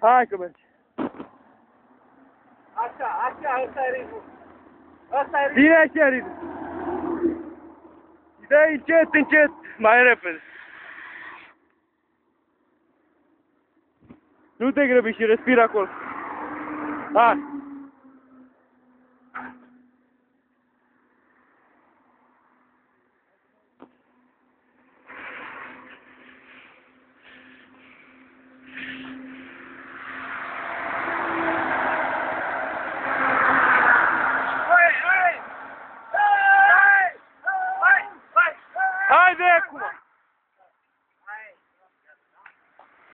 Hai că mergi. Așa, așa, ăsta e ritmul. Ăsta e ritmul. Bine așa, Ridu. Dă încet, încet, mai repede. Nu te grăbi și respira acolo. Hai. Vai ver, cumã!